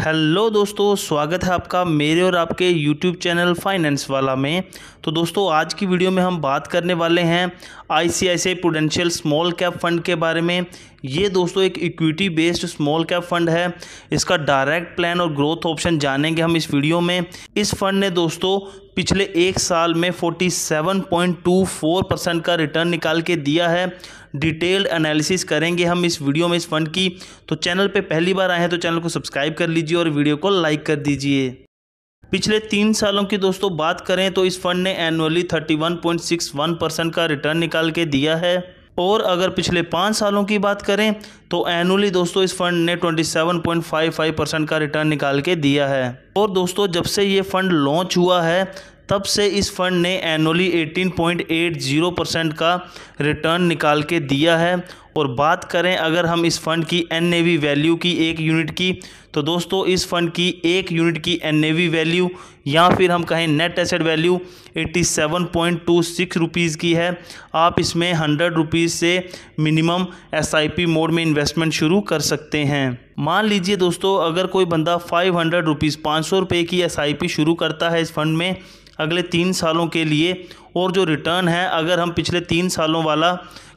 Hello दोस्तों, स्वागत है आपका मेरे और आपके यूट्यूब चैनल फाइनेंस वाला में। तो दोस्तों, आज की वीडियो में हम बात करने वाले हैं I C I C I Prudential small cap fund के बारे में। ये दोस्तों एक equity based small cap fund है। इसका डायरेक्ट प्लान और ग्रोथ ऑप्शन जानेंगे हम इस वीडियो में। इस फंड ने दोस्तों पिछले एक साल में 47.24 परसेंट का रिटर्न निकाल के दिया है। डिटेल्ड एनालिसिस करेंगे हम इस वीडियो में इस फंड की। तो चैनल पे पहली बार आए हैं तो चैनल को सब्सक्राइब कर लीजिए और वीडियो को लाइक कर दीजिए। पिछले तीन सालों की दोस्तों बात करें तो इस फंड ने एनुअली 31.61 परसेंट का रिटर्न निकाल के दिया है। और अगर पिछले पाँच सालों की बात करें तो एनुअली दोस्तों इस फंड ने 27.55 परसेंट का रिटर्न निकाल के दिया है। और दोस्तों जब से ये फंड लॉन्च हुआ है, तब से इस फंड ने एनुअली 18.80 परसेंट का रिटर्न निकाल के दिया है। और बात करें अगर हम इस फंड की एनएवी वैल्यू की एक यूनिट की तो दोस्तों इस फंड की एक यूनिट की एनएवी वैल्यू या फिर हम कहें नेट एसेट वैल्यू 87.26 रुपीज़ की है। आप इसमें हंड्रेड रुपीज़ से मिनिमम एसआईपी मोड में इन्वेस्टमेंट शुरू कर सकते हैं। मान लीजिए दोस्तों अगर कोई बंदा फाइव हंड्रेड रुपीज़ पाँच सौ रुपये की एसआईपी शुरू करता है इस फंड में अगले तीन सालों के लिए, और जो रिटर्न है, अगर हम पिछले तीन सालों वाला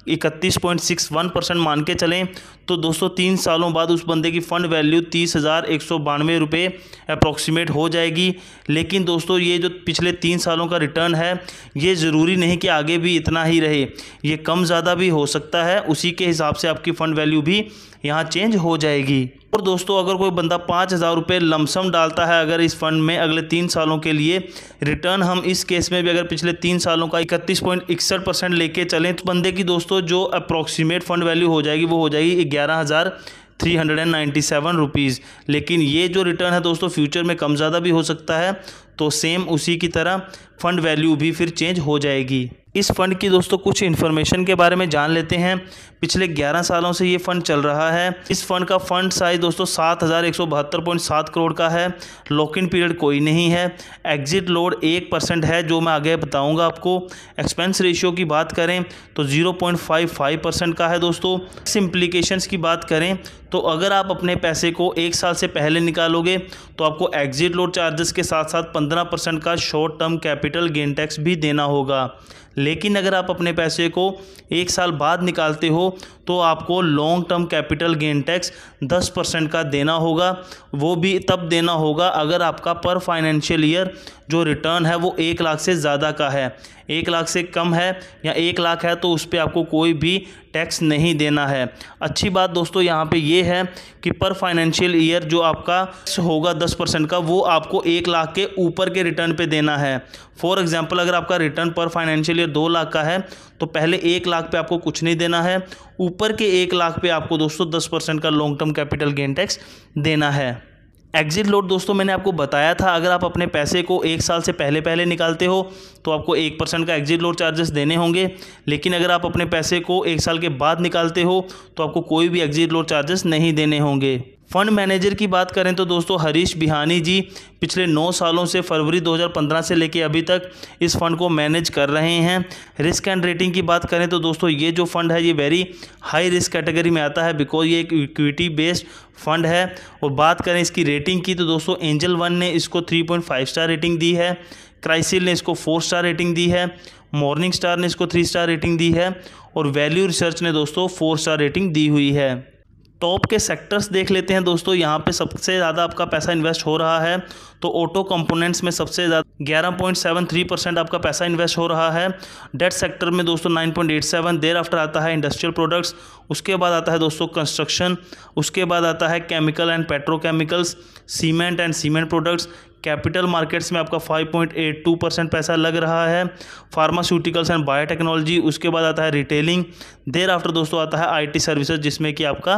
इकतीस पॉइंट सिक्स वन परसेंट मान के चलें तो दोस्तों तीन सालों बाद उस बंदे की फ़ंड वैल्यू तीस हज़ार एक सौ बानवे रुपये अप्रॉक्सीमेट हो जाएगी। लेकिन दोस्तों, ये जो पिछले तीन सालों का रिटर्न है, ये ज़रूरी नहीं कि आगे भी इतना ही रहे। ये कम ज़्यादा भी हो सकता है, उसी के हिसाब से आपकी फ़ंड वैल्यू भी यहाँ चेंज हो जाएगी। और दोस्तों, अगर कोई बंदा पाँच हज़ार रुपये लमसम डालता है, अगर इस फंड में अगले तीन सालों के लिए रिटर्न हम इस केस में भी अगर पिछले तीन सालों का इकतीस पॉइंट इकसठ परसेंट लेके चलें तो बंदे की दोस्तों, जो अप्रॉक्सीमेट फंड वैल्यू हो जाएगी, वो हो जाएगी ग्यारह हज़ार three hundred and ninety seven rupees लेकिन ये जो रिटर्न है दोस्तों फ्यूचर में कम ज़्यादा भी हो सकता है तो सेम उसी की तरह फ़ंड वैल्यू भी फिर चेंज हो जाएगी. इस फंड की दोस्तों कुछ इन्फॉर्मेशन के बारे में जान लेते हैं। पिछले 11 सालों से ये फ़ंड चल रहा है। इस फंड का फंड साइज़ दोस्तों सात हज़ार एक सौ बहत्तर पॉइंट सात करोड़ का है। लॉक इन पीरियड कोई नहीं है। एग्जिट लोड एक परसेंट है, जो मैं आगे बताऊँगा आपको। एक्सपेंस रेशियो की बात करें तो zero point five five percent का है दोस्तों। इस की बात करें तो अगर आप अपने पैसे को एक साल से पहले निकालोगे तो आपको एग्जिट लोड चार्जेस के साथ साथ पंद्रह परसेंट का short term capital gain tax भी देना होगा। लेकिन अगर आप अपने पैसे को एक साल बाद निकालते हो तो आपको long term capital gain tax दस परसेंट का देना होगा। वो भी तब देना होगा अगर आपका पर फाइनेंशियल ईयर जो रिटर्न है वो एक लाख से ज़्यादा का है। एक लाख से कम है या एक लाख है तो उस पर आपको कोई भी टैक्स नहीं देना है। अच्छी बात दोस्तों यहाँ पे ये है कि पर फाइनेंशियल ईयर जो आपका होगा दस परसेंट का वो आपको एक लाख के ऊपर के रिटर्न पे देना है। फॉर एग्जांपल अगर आपका रिटर्न पर फाइनेंशियल ईयर दो लाख का है तो पहले एक लाख पे आपको कुछ नहीं देना है। ऊपर के एक लाख पे आपको दोस्तों दस परसेंट का long term capital gain tax देना है। एग्जिट लोड दोस्तों मैंने आपको बताया था, अगर आप अपने पैसे को एक साल से पहले पहले निकालते हो तो आपको एक परसेंट का एग्जिट लोड चार्जेस देने होंगे। लेकिन अगर आप अपने पैसे को एक साल के बाद निकालते हो तो आपको कोई भी एग्जिट लोड चार्जेस नहीं देने होंगे। फंड मैनेजर की बात करें तो दोस्तों हरीश बिहानी जी पिछले नौ सालों से फरवरी 2015 से लेकर अभी तक इस फंड को मैनेज कर रहे हैं। रिस्क एंड रेटिंग की बात करें तो दोस्तों ये जो फंड है ये वेरी हाई रिस्क कैटेगरी में आता है बिकॉज़ ये एक इक्विटी बेस्ड फंड है। और बात करें इसकी रेटिंग की तो दोस्तों एंजल वन ने इसको थ्री स्टार रेटिंग दी है। क्राइसिल ने इसको फोर स्टार रेटिंग दी है। मॉर्निंग स्टार ने इसको थ्री स्टार रेटिंग दी है। और वैल्यू रिसर्च ने दोस्तों फोर स्टार रेटिंग दी हुई है। टॉप के सेक्टर्स देख लेते हैं दोस्तों। यहाँ पे सबसे ज़्यादा आपका पैसा इन्वेस्ट हो रहा है तो ऑटो कंपोनेंट्स में सबसे ज़्यादा ग्यारह पॉइंट सेवन थ्री परसेंट आपका पैसा इन्वेस्ट हो रहा है। डेट सेक्टर में दोस्तों nine point eight seven thereafter आता है इंडस्ट्रियल प्रोडक्ट्स उसके बाद आता है दोस्तों कंस्ट्रक्शन उसके बाद आता है chemical and petrochemicals cement and cement products capital markets में आपका 5.82 परसेंट पैसा लग रहा है। फार्मास्यूटिकल्स एंड बायोटेक्नोलॉजी उसके बाद आता है रिटेलिंग देर आफ्टर दोस्तों आता है आईटी सर्विसेज़ जिसमें कि आपका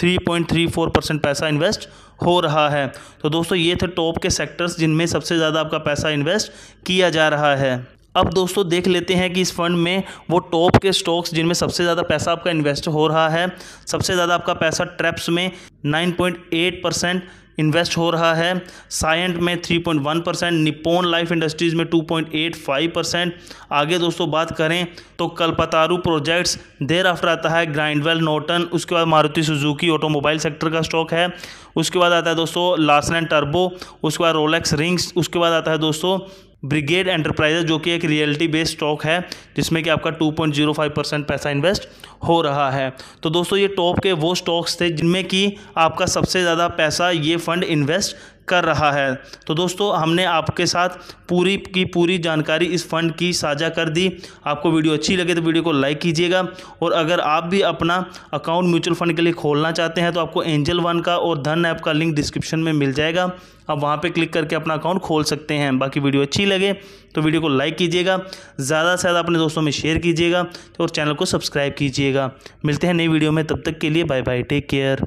3.34 परसेंट पैसा इन्वेस्ट हो रहा है। तो दोस्तों, ये थे टॉप के सेक्टर्स जिनमें सबसे ज़्यादा आपका पैसा इन्वेस्ट किया जा रहा है। अब दोस्तों, देख लेते हैं कि इस फंड में वो टॉप के स्टॉक्स जिनमें सबसे ज़्यादा पैसा आपका इन्वेस्ट हो रहा है। सबसे ज़्यादा आपका पैसा ट्रैप्स में 9.8 परसेंट इन्वेस्ट हो रहा है। साइंट में 3.1 परसेंट निपोन लाइफ इंडस्ट्रीज़ में 2.85 परसेंट। आगे दोस्तों बात करें तो कलपतारू प्रोजेक्ट्स, देर आफ्टर आता है ग्राइंडवेल नोटन उसके बाद मारुति सुजुकी ऑटोमोबाइल सेक्टर का स्टॉक है। उसके बाद आता है दोस्तों लार्सन एंड टर्बो, उसके बाद रोलेक्स रिंग्स, उसके बाद आता है दोस्तों ब्रिगेड एंटरप्राइजेज जो कि एक रियलिटी बेस्ड स्टॉक है, जिसमें कि आपका 2.05 परसेंट पैसा इन्वेस्ट हो रहा है। तो दोस्तों, ये टॉप के वो स्टॉक्स थे जिनमें कि आपका सबसे ज़्यादा पैसा ये फंड इन्वेस्ट कर रहा है। तो दोस्तों, हमने आपके साथ पूरी की पूरी जानकारी इस फंड की साझा कर दी। आपको वीडियो अच्छी लगे तो वीडियो को लाइक कीजिएगा। और अगर आप भी अपना अकाउंट म्यूचुअल फंड के लिए खोलना चाहते हैं तो आपको एंजल वन का और धन ऐप का लिंक डिस्क्रिप्शन में मिल जाएगा। आप वहाँ पर क्लिक करके अपना अकाउंट खोल सकते हैं। बाकी वीडियो अच्छी लगे तो वीडियो को लाइक कीजिएगा, ज़्यादा से ज़्यादा अपने दोस्तों में शेयर कीजिएगा, और चैनल को सब्सक्राइब कीजिएगा। मिलते हैं नई वीडियो में, तब तक के लिए बाय बाय टेक केयर